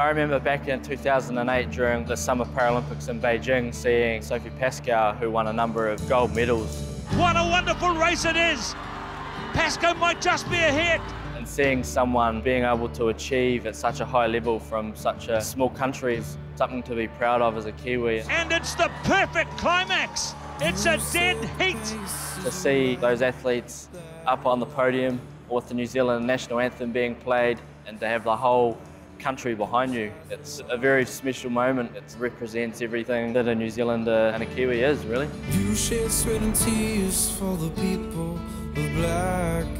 I remember back in 2008 during the Summer Paralympics in Beijing seeing Sophie Pascoe who won a number of gold medals. What a wonderful race it is! Pascoe might just be a hit. And seeing someone being able to achieve at such a high level from such a small country is something to be proud of as a Kiwi. And it's the perfect climax. It's a dead heat. To see those athletes up on the podium with the New Zealand national anthem being played and to have the whole country behind you. It's a very special moment. It represents everything that a New Zealander and a Kiwi is, really. You sweat and tears for the people of black.